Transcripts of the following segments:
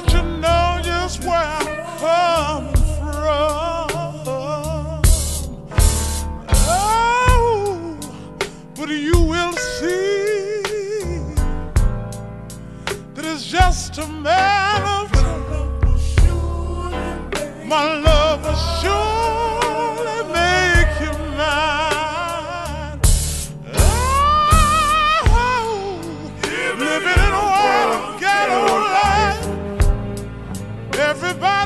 let you know just where I'm from. Oh, but you will see that it's just a man. everybody.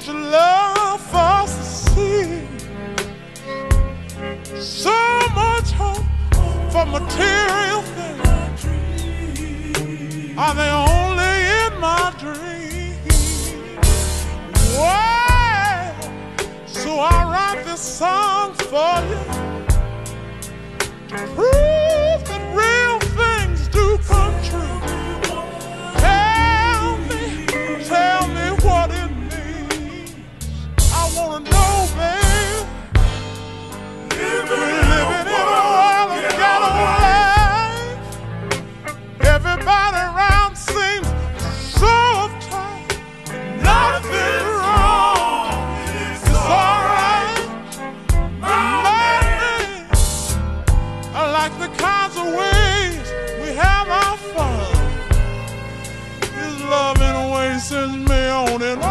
such love for the sea, so much hope for material things. Are they only in my dreams? Why? So I write this song for you. Ooh. kisses me on and on.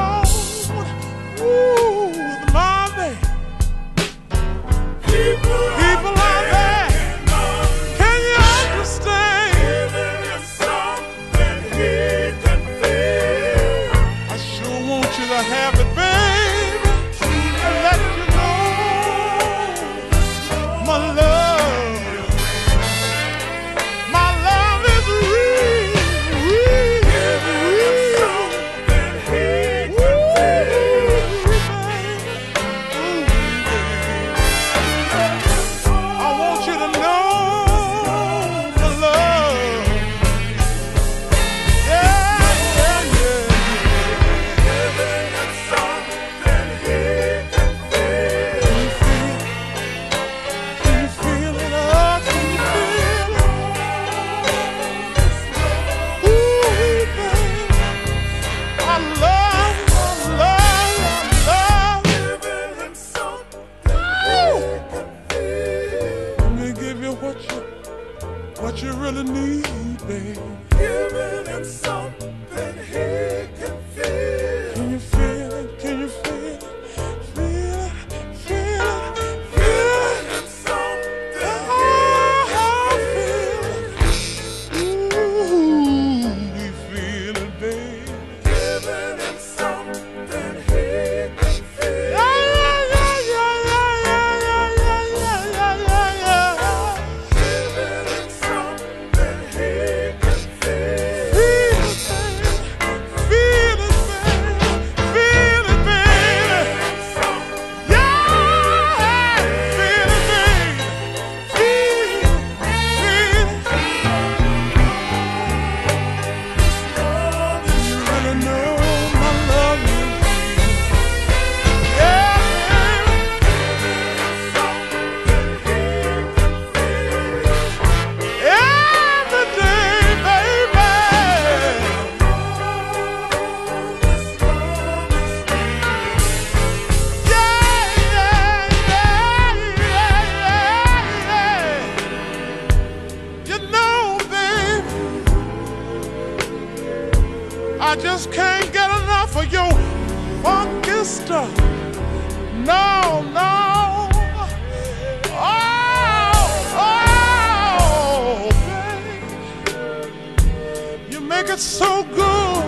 make it so good.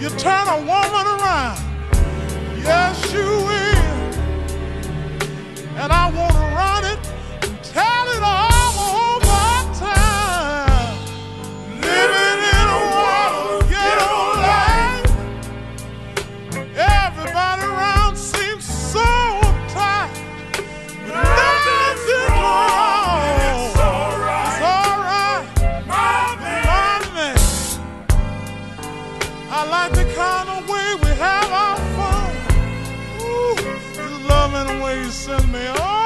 You turn a woman around. You send me. Oh,